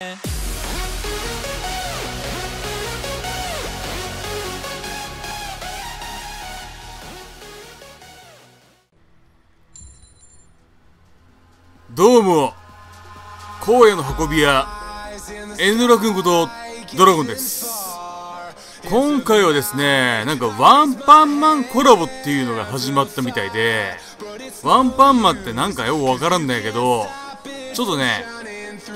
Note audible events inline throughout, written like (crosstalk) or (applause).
どうも荒野の運び屋エヌラ君ことドラゴンです。今回はですねなんかワンパンマンコラボっていうのが始まったみたいでワンパンマンってなんかよくわからんだけどちょっとね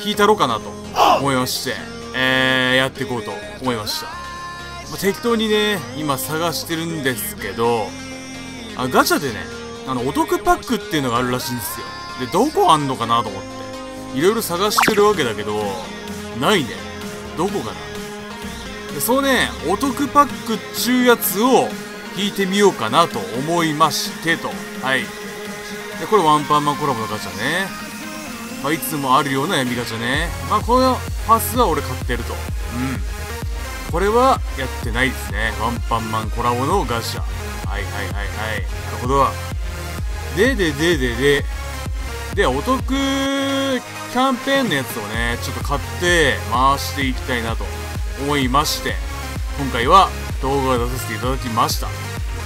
引いたろうかなと思いましてえー、やっていこうと思いました、まあ、適当にね今探してるんですけどあガチャでねあのお得パックっていうのがあるらしいんですよ。でどこあんのかなと思っていろいろ探してるわけだけどないね。どこかな。でそのねお得パックっちゅうやつを引いてみようかなと思いましてと。はい。でこれワンパンマンコラボのガチャね、まあ、いつもあるような闇ガチャね。まあこのパスは俺買ってると。うん。これはやってないですね。ワンパンマンコラボのガチャ。はいはいはいはい。なるほど。ででででで。で、お得キャンペーンのやつをね、ちょっと買って回していきたいなと。思いまして、今回は動画を出させていただきました。は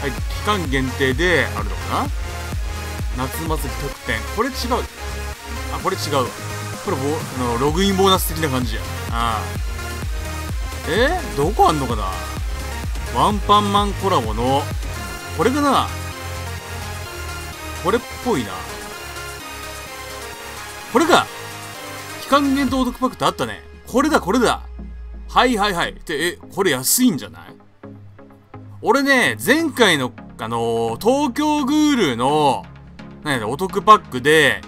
い、期間限定であるのかな？夏祭り特典。これ違う。あ、これ違う。これボあのログインボーナス的な感じや。ああ。えー、どこあんのかな？ワンパンマンコラボの、これかな？これっぽいな。これか？期間限定お得パックってあったね。これだ、これだ。はいはいはい。ってえ、これ安いんじゃない？俺ね、前回の、あのー、東京グールの、なんやお得パックで、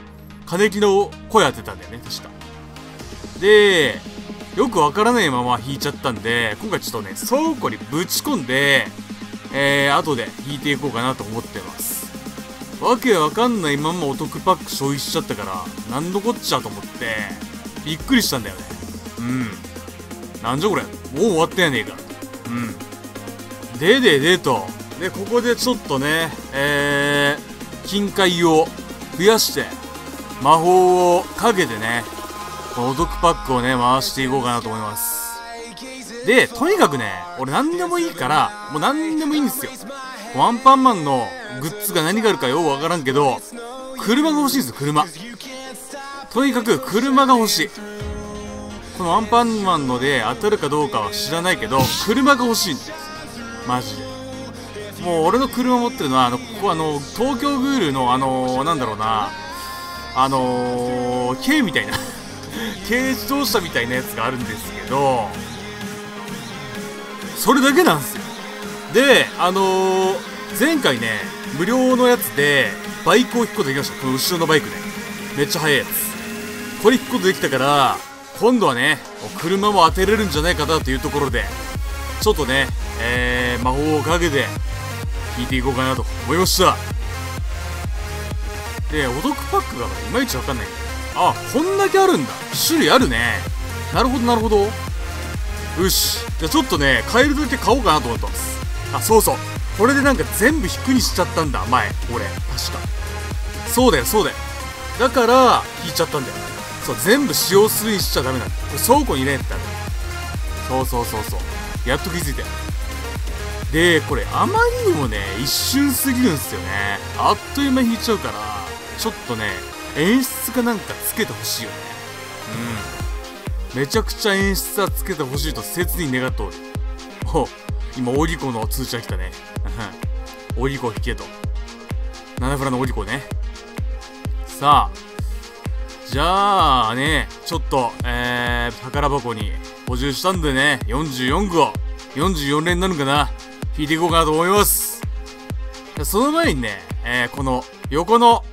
金木の声当てたんだよね、確か。で、よくわからないまま引いちゃったんで、今回ちょっとね、倉庫にぶち込んで、えー、後で引いていこうかなと思ってます。わけわかんないままお得パック消費しちゃったから、なんのこっちゃと思って、びっくりしたんだよね。うん。なんじゃこれ。もう終わったやねえか。うん。でででと。で、ここでちょっとね、えー、金塊を増やして、魔法をかけてね、お得パックをね、回していこうかなと思います。で、とにかくね、俺何でもいいから、もう何でもいいんですよ。ワンパンマンのグッズが何があるかようわからんけど、車が欲しいんですよ、車。とにかく車が欲しい。このワンパンマンので当たるかどうかは知らないけど、車が欲しいんです。マジで。もう俺の車持ってるのは、あの、ここあの、東京グールのあの、なんだろうな、あのー、軽みたいな (laughs) 軽自動車みたいなやつがあるんですけど、それだけなんですよ。で、あのー、前回ね、無料のやつで、バイクを引くことできました。この後ろのバイクで。めっちゃ速いやつ。これ引くことできたから、今度はね、車も当てれるんじゃないかなというところで、ちょっとね、えー、魔法をかけて、引いていこうかなと思いました。で、お得パックがいまいちわかんないんだよ。あ、こんだけあるんだ。種類あるね。なるほど、なるほど。よし。じゃあちょっとね、買えるだけ買おうかなと思ってます。あ、そうそう。これでなんか全部引くにしちゃったんだ、前。俺。確か。そうだよ、そうだよ。だから、引いちゃったんだよ。そう、全部使用するにしちゃダメなんだ。これ倉庫に入れんってそうそうそうそう。やっと気づいたよ。で、これあまりにもね、一瞬すぎるんすよね。あっという間に引いちゃうから、ちょっとね、演出かなんかつけてほしいよね。うん。めちゃくちゃ演出はつけてほしいと切に願っておる。お今、オリコの通知が来たね。オリコ引けと。七フラのオリコね。さあ、じゃあね、ちょっと、えー、宝箱に補充したんでね、44個、44連になるかな。引いていこうかなと思います。その前にね、えー、この横の、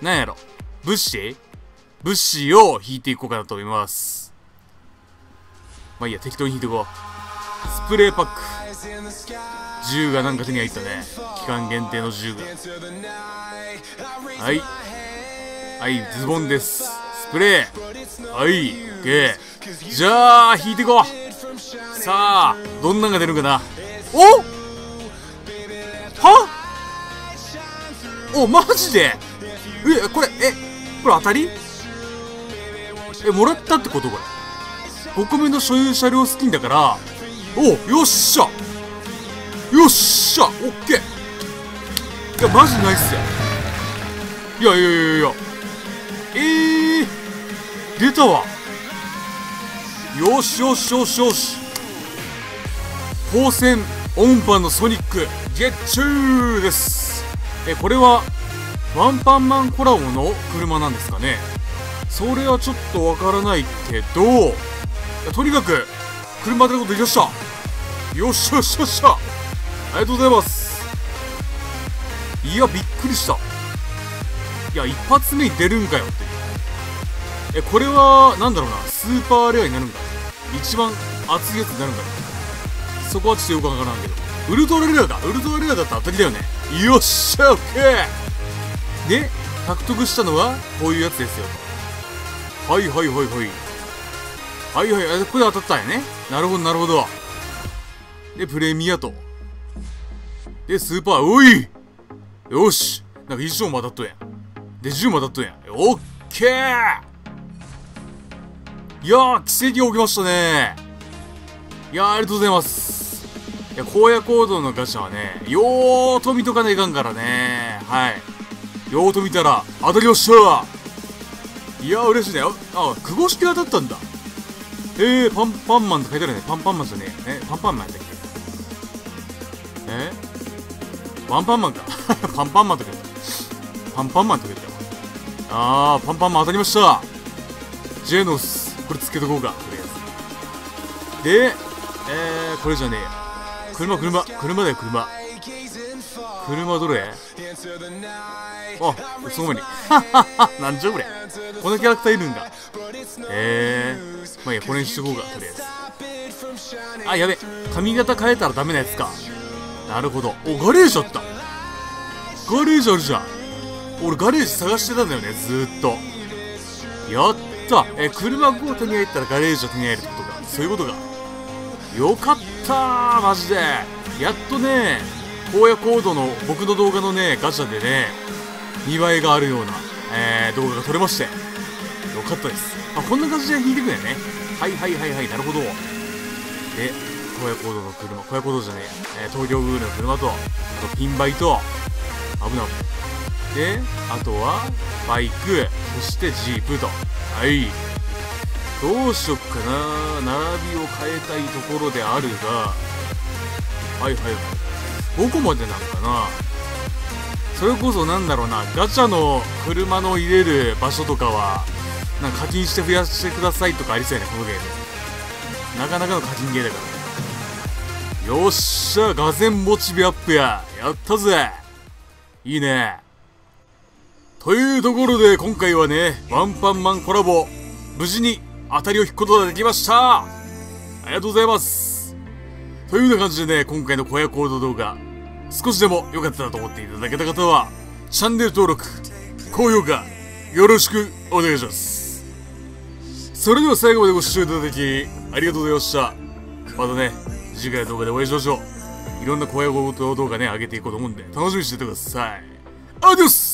なんやろ、物資物資を引いていこうかなと思います。まあいいや、適当に引いていこう。スプレーパック。銃がなんか手に入ったね。期間限定の銃が。はい。はいズボンです。スプレー。はい OK じゃあ引いていこう。さあどんなんが出るかな。お？は？おマジで？えこれえこれ当たり？えもらったってことこれ5個目の所有車両スキンだから。およっしゃ。よっしゃオッケー。いやマジナイスや。いやいやいやいや。えー、出たわ。よしよしよしよし。光線音波のソニックゲッチューです。えこれはワンパンマンコラボの車なんですかね。それはちょっとわからないけどとにかく車当てることできました。よっしゃよっしゃよっしゃ。ありがとうございます。いやびっくりした。いや一発目に出るんかよって。えこれはなんだろうな。スーパーレアになるんか。一番熱いやつになるんかそこはちょっとよくわからんけど。ウルトラレアだ。ウルトラレアだったら当たりだよね。よっしゃオッケー。で獲得したのはこういうやつですよ。はいはいはいはい。はいはいあこれ当たったんやね。なるほどなるほど。でプレミアと。でスーパーおい！よし。なんか一生も当たっとんや。で10も当たっとんや。オッケー！いやー奇跡が起きましたね。いやーありがとうございます。いや荒野行動のガチャはねよーと見とかないかんからね。はい。よーと見たら当たりましたいや嬉しいね。ああ久保式当たったんだ。えー、パンパンマンって書いてあるね。パンパンマンじゃね。ええパンパンマンだっけ？え？パンパンマンか。(laughs) パンパンマンとか言った。パンパンマンとか言ったわ。あーパンパンマン当たりました。ジェノスこれつけとこうか。とりあえず。でえー、これじゃねえや。車車車だよ車。車どれ？あその前になんじゃこれこのキャラクターいるんだえー、まあいいやこれにしとこうかとりあえずあやべ髪型変えたらダメなやつかなるほどおガレージあったガレージあるじゃん俺ガレージ探してたんだよねずーっとやったえ車を手に入ったらガレージを手に入るってことかそういうことかよかったーマジでやっとね荒野コードの僕の動画のねガチャでね見栄えがあるような、えー、動画が撮れましてよかったです。あこんな感じで引いてくんやね。はいはいはいはいなるほど。で荒野コードの車荒野コードじゃねええー、東京グールの車とあとピンバイと危ない危ないであとはバイクそしてジープと。はい。どうしよっかな。並びを変えたいところであるが。はいはいはい。どこまでなんかな。それこそなんだろうな。ガチャの車の入れる場所とかはなんか課金して増やしてくださいとかありそうやねこのゲーム。なかなかの課金ゲーだから。よっしゃがぜモチベアップや。やったぜ。いいね。というところで今回はねワンパンマンコラボ無事に当たりを引くことができました。ありがとうございます。というような感じでね今回の小屋コード動画少しでも良かったなと思っていただけた方はチャンネル登録高評価よろしくお願いします。それでは最後までご視聴いただきありがとうございました。またね次回の動画でお会いしましょう。いろんな小屋コード動画ね上げていこうと思うんで楽しみにしててください。アディオス